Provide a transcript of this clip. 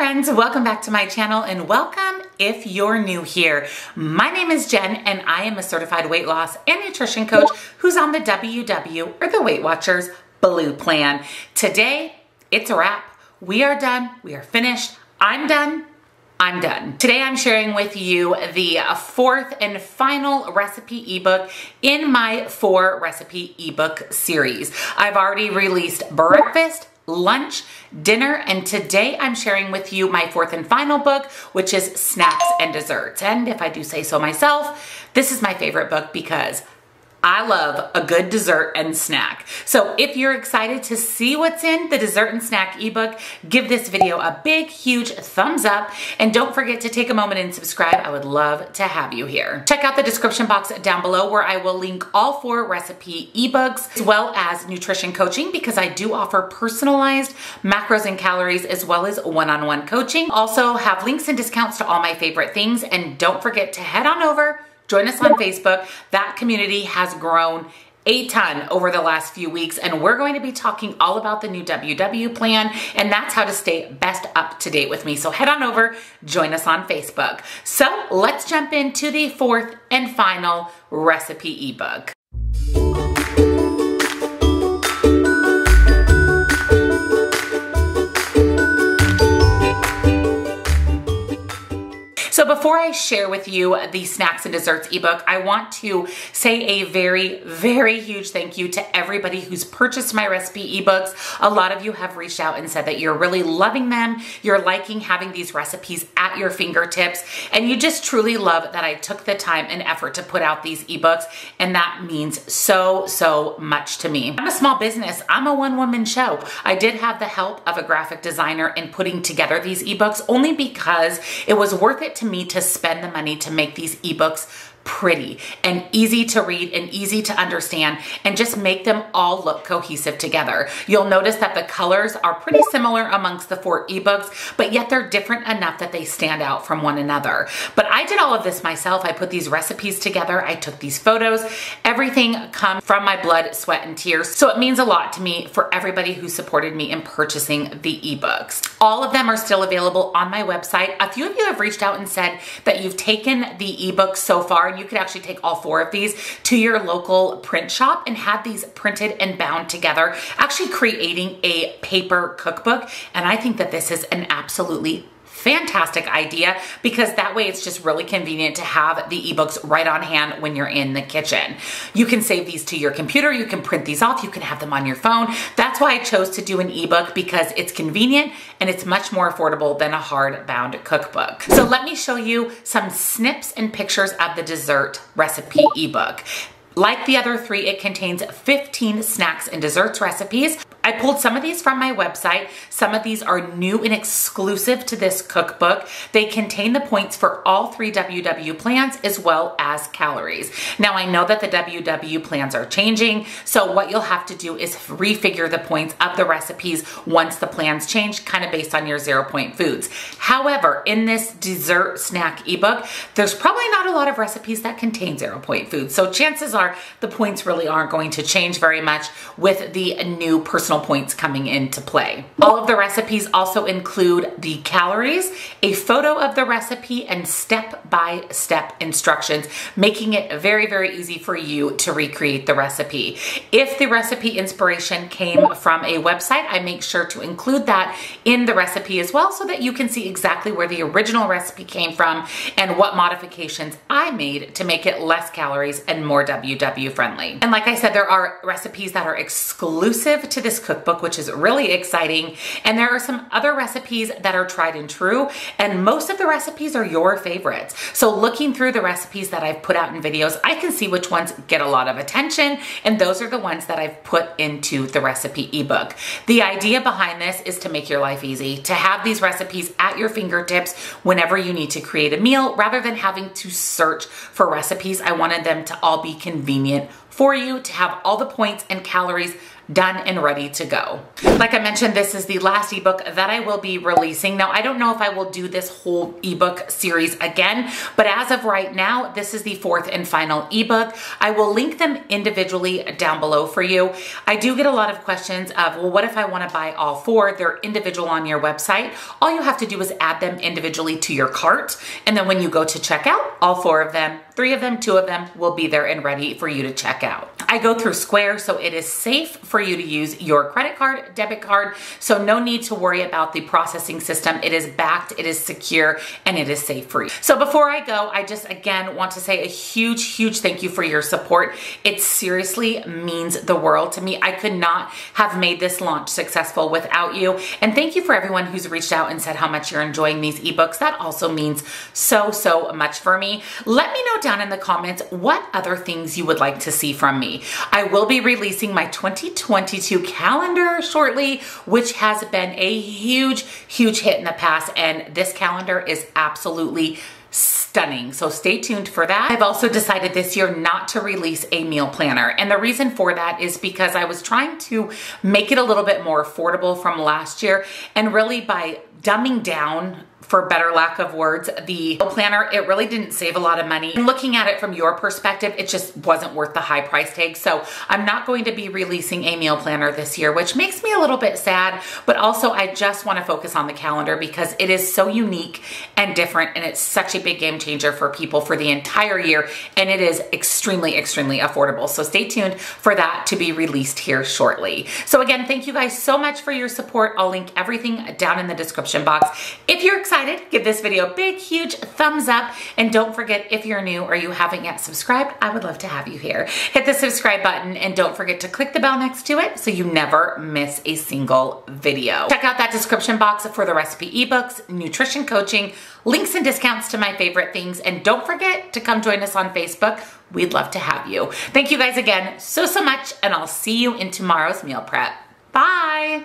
friends, welcome back to my channel and welcome if you're new here. My name is Jenn and I am a certified weight loss and nutrition coach who's on the WW or the Weight Watchers Blue Plan. Today, it's a wrap. We are done, we are finished, I'm done, I'm done. Today I'm sharing with you the fourth and final recipe ebook in my four recipe ebook series. I've already released breakfast, lunch, dinner, and today I'm sharing with you my fourth and final book, which is Snacks and Desserts. And if I do say so myself, this is my favorite book because I love a good dessert and snack. So if you're excited to see what's in the dessert and snack ebook, give this video a big, huge thumbs up. And don't forget to take a moment and subscribe. I would love to have you here. Check out the description box down below where I will link all four recipe ebooks as well as nutrition coaching because I do offer personalized macros and calories as well as one-on-one -on -one coaching. Also have links and discounts to all my favorite things. And don't forget to head on over Join us on Facebook. That community has grown a ton over the last few weeks and we're going to be talking all about the new WW plan and that's how to stay best up to date with me. So head on over, join us on Facebook. So let's jump into the fourth and final recipe ebook. So before I share with you the Snacks and Desserts ebook, I want to say a very, very huge thank you to everybody who's purchased my recipe ebooks. A lot of you have reached out and said that you're really loving them. You're liking having these recipes at your fingertips. And you just truly love that I took the time and effort to put out these ebooks. And that means so, so much to me. I'm a small business. I'm a one woman show. I did have the help of a graphic designer in putting together these ebooks only because it was worth it to me to spend the money to make these ebooks pretty and easy to read and easy to understand and just make them all look cohesive together. You'll notice that the colors are pretty similar amongst the four ebooks, but yet they're different enough that they stand out from one another. But I did all of this myself. I put these recipes together. I took these photos. Everything comes from my blood, sweat, and tears. So it means a lot to me for everybody who supported me in purchasing the ebooks. All of them are still available on my website. A few of you have reached out and said that you've taken the ebooks so far and you could actually take all four of these to your local print shop and have these printed and bound together, actually creating a paper cookbook. And I think that this is an absolutely fantastic idea because that way it's just really convenient to have the ebooks right on hand when you're in the kitchen. You can save these to your computer, you can print these off, you can have them on your phone. That's why I chose to do an ebook because it's convenient and it's much more affordable than a hardbound cookbook. So let me show you some snips and pictures of the dessert recipe ebook. Like the other three, it contains 15 snacks and desserts recipes. I pulled some of these from my website. Some of these are new and exclusive to this cookbook. They contain the points for all three WW plans as well as calories. Now I know that the WW plans are changing, so what you'll have to do is refigure the points of the recipes once the plans change, kind of based on your zero point foods. However, in this dessert snack ebook, there's probably not a lot of recipes that contain zero point foods. So chances are the points really aren't going to change very much with the new personal points coming into play. All of the recipes also include the calories, a photo of the recipe, and step-by-step -step instructions, making it very, very easy for you to recreate the recipe. If the recipe inspiration came from a website, I make sure to include that in the recipe as well so that you can see exactly where the original recipe came from and what modifications I made to make it less calories and more WW friendly. And like I said, there are recipes that are exclusive to this cookbook, which is really exciting. And there are some other recipes that are tried and true. And most of the recipes are your favorites. So looking through the recipes that I've put out in videos, I can see which ones get a lot of attention. And those are the ones that I've put into the recipe ebook. The idea behind this is to make your life easy, to have these recipes at your fingertips whenever you need to create a meal rather than having to search for recipes. I wanted them to all be convenient for you to have all the points and calories done and ready to go. Like I mentioned, this is the last ebook that I will be releasing. Now, I don't know if I will do this whole ebook series again, but as of right now, this is the fourth and final ebook. I will link them individually down below for you. I do get a lot of questions of, well, what if I wanna buy all four? They're individual on your website. All you have to do is add them individually to your cart. And then when you go to checkout, all four of them Three of them, two of them will be there and ready for you to check out. I go through Square, so it is safe for you to use your credit card, debit card, so no need to worry about the processing system. It is backed, it is secure, and it is safe for you. So before I go, I just again want to say a huge, huge thank you for your support. It seriously means the world to me. I could not have made this launch successful without you. And thank you for everyone who's reached out and said how much you're enjoying these ebooks. That also means so, so much for me. Let me know down in the comments what other things you would like to see from me. I will be releasing my 2022 calendar shortly, which has been a huge, huge hit in the past. And this calendar is absolutely stunning. So stay tuned for that. I've also decided this year not to release a meal planner. And the reason for that is because I was trying to make it a little bit more affordable from last year. And really by dumbing down for better lack of words, the planner, it really didn't save a lot of money. And looking at it from your perspective, it just wasn't worth the high price tag. So I'm not going to be releasing a meal planner this year, which makes me a little bit sad, but also I just wanna focus on the calendar because it is so unique and different and it's such a big game changer for people for the entire year and it is extremely, extremely affordable. So stay tuned for that to be released here shortly. So again, thank you guys so much for your support. I'll link everything down in the description box. If you're excited, give this video a big, huge thumbs up. And don't forget, if you're new or you haven't yet subscribed, I would love to have you here. Hit the subscribe button and don't forget to click the bell next to it so you never miss a single video. Check out that description box for the recipe ebooks, nutrition coaching, links and discounts to my favorite things. And don't forget to come join us on Facebook. We'd love to have you. Thank you guys again so, so much. And I'll see you in tomorrow's meal prep. Bye.